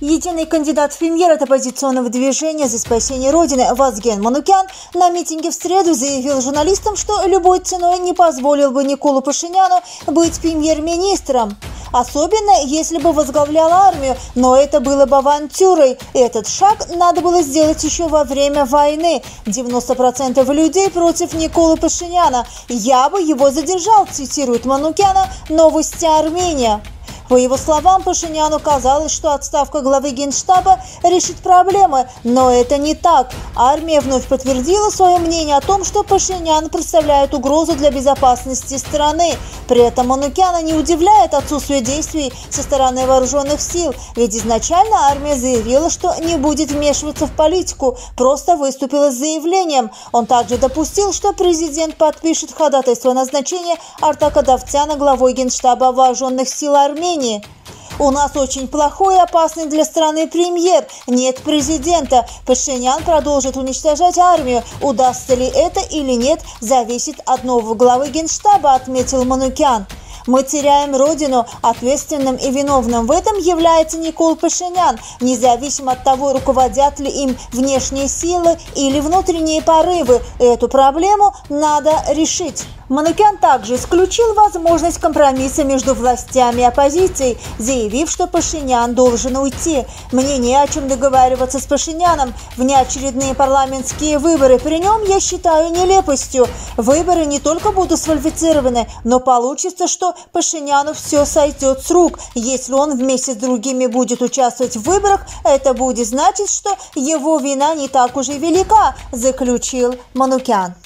Единый кандидат в премьер от оппозиционного движения за спасение Родины Вазген Манукян на митинге в среду заявил журналистам, что любой ценой не позволил бы Николу Пашиняну быть премьер-министром. Особенно, если бы возглавлял армию, но это было бы авантюрой. Этот шаг надо было сделать еще во время войны. 90% людей против Николы Пашиняна. Я бы его задержал, цитирует Манукяна «Новости Армения». По его словам, Пашиняну казалось, что отставка главы Генштаба решит проблемы, но это не так. Армия вновь подтвердила свое мнение о том, что Пашинян представляет угрозу для безопасности страны. При этом Манукяна не удивляет отсутствие действий со стороны вооруженных сил, ведь изначально армия заявила, что не будет вмешиваться в политику, просто выступила с заявлением. Он также допустил, что президент подпишет ходатайство назначения Артака Давтяна главой Генштаба вооруженных сил Армении Армении. У нас очень плохой и опасный для страны премьер. Нет президента. Пашинян продолжит уничтожать армию. Удастся ли это или нет, зависит от нового главы Генштаба, отметил Манукян. Мы теряем родину. Ответственным и виновным в этом является Никол Пашинян, независимо от того, руководят ли им внешние силы или внутренние порывы. Эту проблему надо решить. Манукян также исключил возможность компромисса между властями и оппозицией, заявив, что Пашинян должен уйти. Мне не о чем договариваться с Пашиняном. Внеочередные парламентские выборы при нем я считаю нелепостью. Выборы не только будут сфальсифицированы, но получится, что Пашиняну все сойдет с рук. Если он вместе с другими будет участвовать в выборах, это будет значить, что его вина не так уж и велика, заключил Манукян.